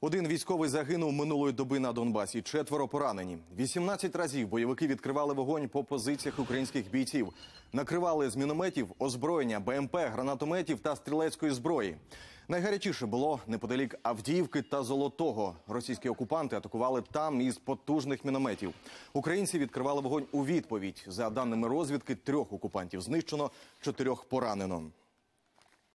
Один військовий загинув минулої доби на Донбасі. Четверо поранені. 18 разів бойовики відкривали вогонь по позиціях українських бійців. Накривали з мінометів, озброєння, БМП, гранатометів та стрілецької зброї. Найгарячіше було неподалік Авдіївки та Золотого. Російські окупанти атакували там із потужних мінометів. Українці відкривали вогонь у відповідь. За даними розвідки, трьох окупантів знищено, чотирьох поранено.